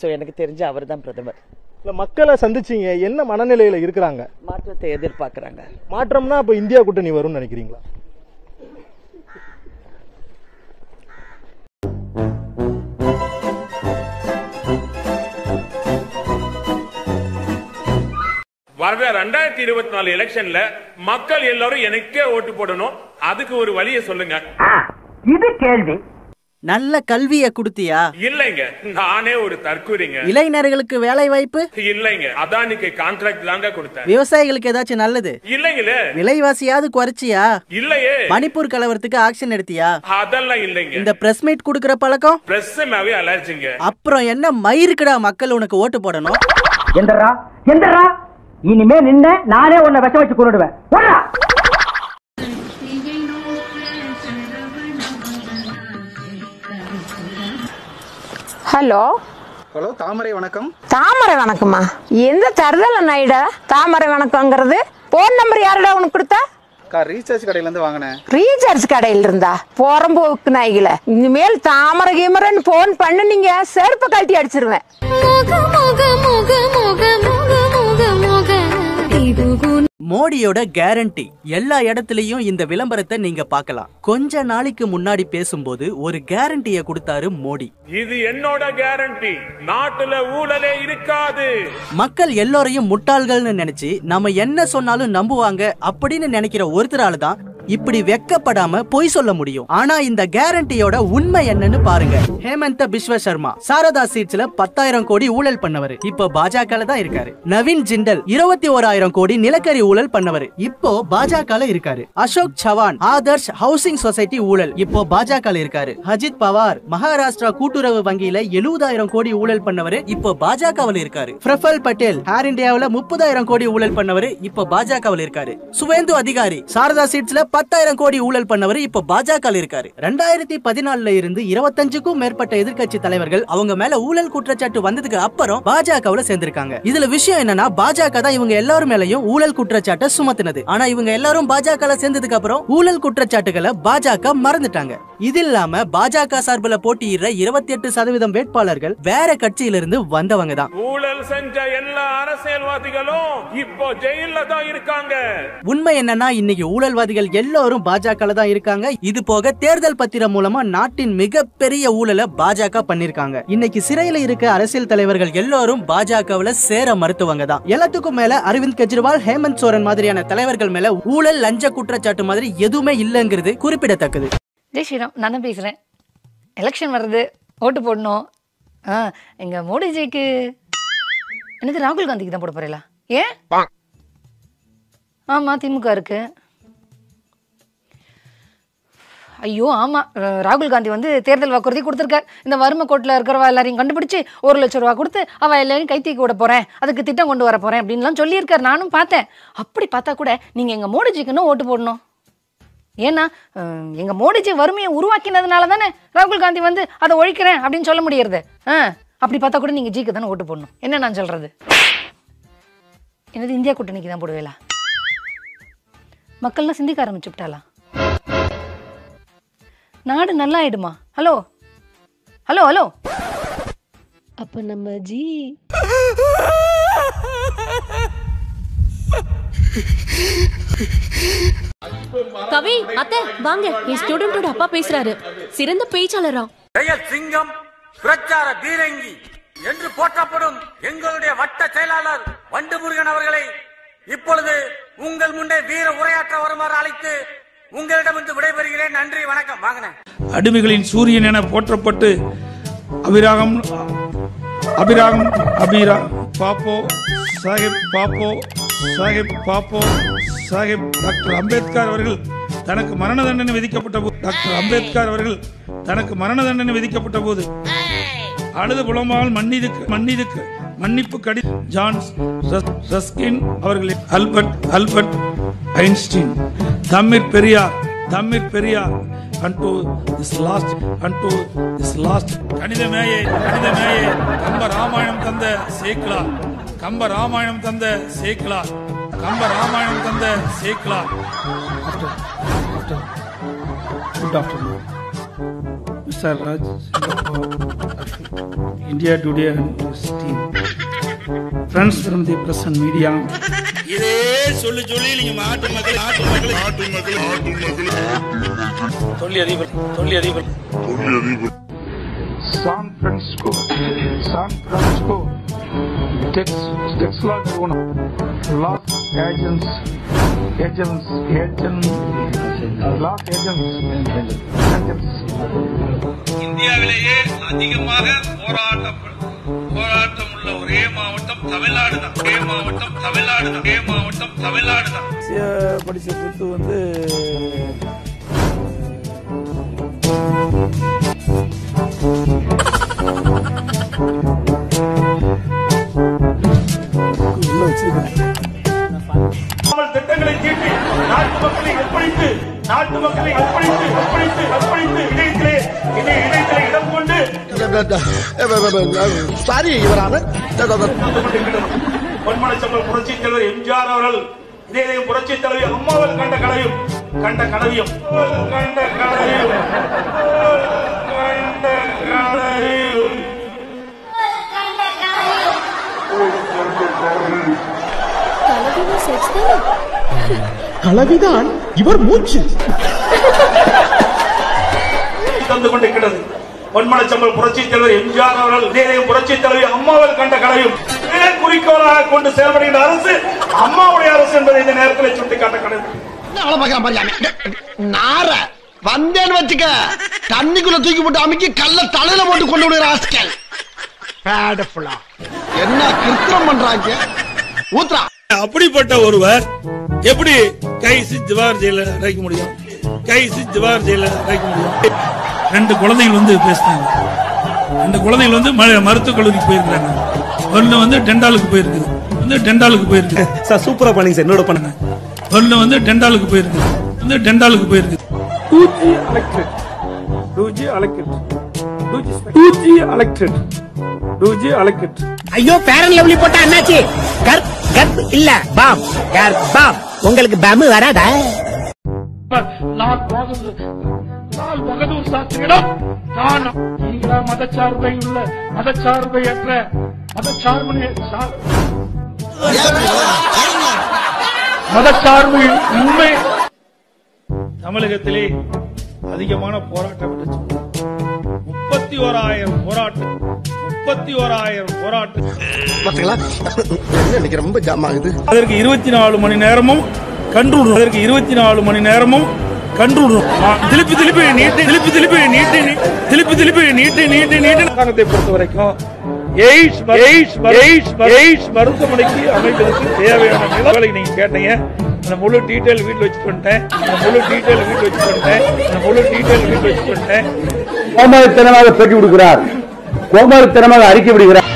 So எனக்கு தெரிஞ்ச அவர் தான் பிரதமர். இல்ல மக்களை சந்திச்சீங்க என்ன மனநிலையில இருக்கிறாங்க? மாற்றத்தை எதிர்பார்க்குறாங்க. மாற்றம்னா அப்ப இந்தியா கூட்டணி வரும்னு நினைக்கிறீங்களா? வர்ற ரெண்டாயிரத்தி இருபத்தி நாலு எலெக்ஷன்ல மக்கள் எல்லாரும் எனக்கே ஓட்டு போடணும். அதுக்கு ஒரு வழியை சொல்லுங்க. இது கேள்வி. நல்ல கல்விய குடுத்தியா? இல்லைங்க நானே ஒரு தற்கூரிங்க இளைஞர்களுக்கு வேலை வாய்ப்பு? இல்லைங்க அதானிக்கு கான்ட்ராக்ட் தாங்க கொடுத்தேன். விவசாயிகளுக்கு ஏதாச்சும் நல்லது? இல்லைங்களே. விலைவாசியாவது குறைச்சியா? இல்லையே. மணிப்பூர் கலவரத்துக்கு ஆக்ஷன் எடுத்தியா? அதெல்லாம் இல்லைங்க. இந்த பிரஸ் மீட் குடுக்கற பழக்கம்? பிரஸ் மேவே அலர்ஜிங்க அப்புறம் என்ன மயிருக்குடா மக்கள் உனக்கு ஓட்டு போடணும்? எந்தரா எந்தரா. இனிமே நின்ன நானே உன்னை விஷ வச்சு கொண்டுடுவேன். ஹலோ? ஹலோ தாமரை வணக்கம். தாமரை வணக்கம்மா. எந்த தருதல நாயிடா தாமரை வணக்கங்கிறது போன் நம்பர் யாருடா உனக்கு கொடுத்தா? ரீசார்ஜ் கடையிலேருந்து வாங்கினேன். ரீசார்ஜ் கடையில் இருந்தா? போறம்போக்கு நாய்கள இனிமேல் தாமரை கீமரன்னு போன் பண்ணு நீங்க செருப்ப கழட்டி அடிச்சிருவேன். மோடியோட கேரண்டி எல்லா இடத்துலயும் இந்த விளம்பரத்தை நீங்க பார்க்கலாம். கொஞ்ச நாளைக்கு முன்னாடி பேசும்போது ஒரு கேரண்டிய கொடுத்தாரு மோடி. இது என்னோட கேரண்டி நாட்டுல ஊழலே இருக்காது. மக்கள் எல்லோரையும் முட்டாள்கள்னு நினைச்சு நம்ம என்ன சொன்னாலும் நம்புவாங்க அப்படின்னு நினைக்கிற ஒருத்தரால தான் இப்படி வெக்கப்படாம பொய் சொல்ல முடியும். ஆனா இந்த கேரண்டியோட உண்மை என்னன்னு பாருங்க. ஹேமந்த பிஸ்வ சர்மா சாரதா சீட்ஸ்ல பத்தாயிரம் கோடி ஊழல் பண்ணவர். இப்போ பாஜக தான் இருக்காரு. நவீன் ஜிண்டல் இருபத்தி ஓராயிரம் கோடி நிலக்கரி ஊழல் பண்ணவர். இப்போ பாஜக இருக்காரு. அசோக் சவான் ஆதர்ஷ் ஹவுசிங் சொசைட்டி ஊழல். இப்போ பாஜக இருக்காரு. அஜித் பவார் மகாராஷ்டிரா கூட்டுறவு வங்கியில எழுபதாயிரம் கோடி ஊழல் பண்ணவர். இப்போ பாஜகவில் இருக்காரு. பிரஃபல் பட்டேல் ஏர் இந்தியாவில முப்பதாயிரம் கோடி ஊழல் பண்ணவர். இப்போ பாஜகவில் இருக்காரு. சுவேந்து அதிகாரி சாரதா சீட்ஸ்ல பத்தாயிரம் கோடி ஊழல் பண்ணவர் இப்போ பாஜக இருக்காரு. ரெண்டாயிரத்தி பதினாலுல இருந்து இருபத்தஞ்சுக்கும் மேற்பட்ட எதிர்க்கட்சி தலைவர்கள் அவங்க மேல ஊழல் குற்றச்சாட்டு வந்ததுக்கு அப்புறம் பாஜகவுல சேர்ந்திருக்காங்க. இதுல விஷயம் என்னன்னா பாஜக தான் இவங்க எல்லாரும் மேலயும் ஊழல் குற்றச்சாட்டை சுமத்தினது. ஆனா இவங்க எல்லாரும் பாஜக சேர்ந்ததுக்கு அப்புறம் ஊழல் குற்றச்சாட்டுகளை பாஜக மறந்துட்டாங்க. இது இல்லாம பாஜக சார்பில் போட்டியிடுற இருபத்தி எட்டு சதவீதம் வேட்பாளர்கள் வேற கட்சியிலிருந்து வந்தவங்க தான். ஊழல் செஞ்ச எல்லா அரசியல்வாதிகளும் இப்போ ஜெயில தான் இருக்காங்க. உண்மை என்னன்னா இன்னைக்கு ஊழல்வாதிகள் எல்லாரும் பாஜக தான் இருக்காங்க. இது போக தேர்தல் பத்திரம் மூலமா நாட்டின் மிகப்பெரிய ஊழலை பாஜக பண்ணிருக்காங்க. இன்னைக்கு சிறையில இருக்க அரசியல் தலைவர்கள் எல்லாரும் பாஜகவுல சேர மறுத்தவங்க தான். எல்லாத்துக்கும் மேல அரவிந்த் கெஜ்ரிவால் ஹேமந்த் சோரன் மாதிரியான தலைவர்கள் மேல ஊழல் லஞ்ச குற்றச்சாட்டு மாதிரி எதுவுமே இல்லைங்கிறது குறிப்பிடத்தக்கது. ஜெய் ஸ்ரீராம் நான் தான் பேசுகிறேன் எலெக்ஷன் வருது ஓட்டு போடணும். ஆ எங்கள் மோடிஜிக்கு என்னது ராகுல் காந்திக்கு தான் போட போறீங்களா? ஏன்? ஆமாம் திமுக இருக்கு. ஐயோ ஆமாம் ராகுல் காந்தி வந்து தேர்தல் வாக்குறுதி கொடுத்துருக்கார். இந்த வறுமை கோட்டில் இருக்கிறவா எல்லாரையும் கண்டுபிடிச்சு ஒரு லட்ச ரூபா கொடுத்து அவள் எல்லாரையும் கைத்தூக்கி விட போகிறேன் அதுக்கு திட்டம் கொண்டு வர போகிறேன் அப்படின்லாம் சொல்லியிருக்கார். நானும் பார்த்தேன். அப்படி பார்த்தா கூட நீங்கள் எங்கள் மோடிஜிக்குன்னு ஓட்டு போடணும். ஏன்னா எங்கள் மோடிஜி வறுமையை உருவாக்கினதுனால தானே ராகுல் காந்தி வந்து அதை ஒழிக்கிறேன் அப்படின்னு சொல்ல முடியறது. ஆ அப்படி பார்த்தா கூட நீங்கள் ஜிக்கு தானே ஓட்டு போடணும். என்ன நான் சொல்கிறது என்னது இந்தியா கூட்டணிக்கு தான் போடுவேலா மக்கள்லாம் சிந்திக்க ஆரம்பிச்சு விட்டாலாம் நாடு நல்லா ஆயிடுமா ஹலோ? Hello hello? அப்ப நம்ம ஜி. கவி அத்தை வாங்க. என் ஸ்டூடெண்டோட அப்பா பேசுறாரு. சிறந்த பேச்சாளரா. சிங்கம் பிரச்சார பீரங்கி என்று போற்றப்படும் எங்களுடைய வட்ட செயலாளர் வண்டு முருகன் அவர்களை இப்பொழுது உங்கள் முன்னே வீர உரையாற்ற வருமாறு அழைத்து உங்களிடமிருந்து விடைபெறுகிறேன். நன்றி வணக்கம். வாங்கினேன். அடிமைகளின் சூரியன் என போற்றப்பட்டு அபிராகம் அபிராகம் அபிரா பாப்போ சாஹிப் பாப்போ சாஹிப் பாப்போ சாஹிப் டாக்டர் அம்பேத்கர் அவர்கள் தனக்கு மரண தண்டனை விதிக்கப்பட்ட போது டாக்டர் அம்பேத்கர் அவர்கள் தனக்கு மரண தண்டனை விதிக்கப்பட்ட போது அழுது புலம்பால் மன்னிதுக்கு மன்னிதுக்கு மன்னிப்பு கடி ஜான்ஸ் ரஸ்கின் அவர்களின் அல்பர்ட் அல்பர்ட் ஐன்ஸ்டீன். தம்மிர் Periyar தம்மிர் Periyar. unto this last unto this last கணித மேயே கணித மேயே. கம்ப ராமாயணம் தந்த சேக்கிலா கம்ப ராமாயணம் தந்த சேக்கிலா கம்ப ராமாயணம் தந்த சேக்லா good afternoon mister Raj India Today and Today friends from the Friends media the press and media. இதே சொல்லி சொல்லி நீங்க மாட்டு மக்கள் நாட்டு மக்கள் நாட்டு மக்கள் நாட்டு மக்கள் தொழில் அதிபர் தொழில் அதிபர் தொழில் அதிபர் சான் பிரான்சிஸ்கோ சான் பிரான்சிஸ்கோ டெக்ஸ் டெக்ஸ்லா நிறுவனம் loss agents agents agent loss agents agents இந்தியாவிலேயே அதிகமாக போராட்டம் போராட்டம் உள்ள ஒரே மாவட்டம் தமிழ்நாடு தான். ஒரே மாவட்டம் தமிழ்நாடு தான். ஒரே மாவட்டம் தமிழ்நாடு தான். படிச்ச புத்து வந்து சாரி இவரான பொன்மனச்சம்பல் புரட்சி தலைவர் எம்ஜிஆர் அவர்கள் இதயம் புரட்சி தலைவி அம்மாவல் கண்ட கனவையும் கண்ட கனவையும் கண்ட கனவையும் கண்ட கனவையும் கலவிதான் இவர் மூச்சு. தந்து கொண்டிருக்கிறது. பொன்மனச்சம்பல் புரட்சி தலைவர் எம்ஜிஆர் அவர்கள் இதயம் புரட்சி தலைவி அம்மாவல் கண்ட கனவையும் குறிக்கோளாக கொண்டு செயல்படுகின்ற அரசு அம்மாவுடைய அரசு என்பதை இந்த நேரத்தில் சுட்டிக்காட்ட நார வந்தேன்னு வச்சுக்க தண்ணிக்குள்ள தூக்கி போட்டு அமுக்கி கல்ல தலையில போட்டு கொண்டு விடுற ஆஸ்கல். என்ன கிருத்திரம் பண்றாங்க? ஊத்ரா அப்படிப்பட்ட ஒருவர் எப்படி கைசி திவார் ஜெயில அடைக்க முடியும்? கைசி திவார் ஜெயில அடைக்க முடியும்? ரெண்டு குழந்தைகள் வந்து பேசினாங்க ரெண்டு குழந்தைகள் வந்து ம- மருத்துவக் கல்லூரிக்கு போயிருக்காங்க ஒன்னு வந்து டெண்டாலுக்கு போயிருக்கு. வந்து டெண்டாலுக்கு போயிருக்கு. சார் சூப்பரா பண்ணீங்க சார் என்னோட பண்ணுங்க. ஒன்னு வந்து டெண்டாலுக்கு போயிருக்கு. வந்து டெண்டாலுக்கு போயிருக்கு. Two G electric two G electric two G electric two G electric ஐயோ பேரன் லவ்லி போட்டா என்னாச்சு கர் கர்ப் இல்ல பாம். கர் பாம். உங்களுக்கு பம் வராதா? லால் லால் பகதூர் சாஸ்திரியிடம் நான் நீங்களா மதச்சார்பை உள்ள மதச்சார்பையற்ற மதச்சார்பு மதச்சார்பு உண்மை தமிழகத்திலே அதிகமான போராட்டம் முப்பத்தி ஓராயிரம் போராட்டம் முப்பத்தி ஓராயிரம் போராட்டம் ரொம்ப ஜாம் ஆகுது. அதற்கு இருபத்தி நாலு மணி நேரமும் கண்ட்ரோல் அதற்கு இருபத்தி நாலு மணி நேரமும் கண்ட்ரோல் திருப்பி திருப்பி நீட்டு திருப்பி திருப்பி நீட்டு திருப்பி திருப்பி நீட்டு நீட்டு நீட்டு. அரசாங்கத்தை பொறுத்த வரைக்கும் எய்ட்ஸ் எய்ட்ஸ் எய்ட்ஸ் எய்ட்ஸ் மருத்துவமனைக்கு அமைப்பதற்கு தேவையான நீங்க கேட்டீங்க. அந்த முழு டீட்டெயில் வீட்டில் வச்சு பண்ணிட்டேன். அந்த முழு டீட்டெயில் வீட்டில் வச்சு பண்ணிட்டேன். அந்த முழு டீட்டெயில் வீட்டில் வச்சு பண்ணிட்டேன். கோமாளித்தனமாக பேட்டி கொடுக்கிறார் கோமாளித்தனமாக அறிக்கை விடுகிறார்.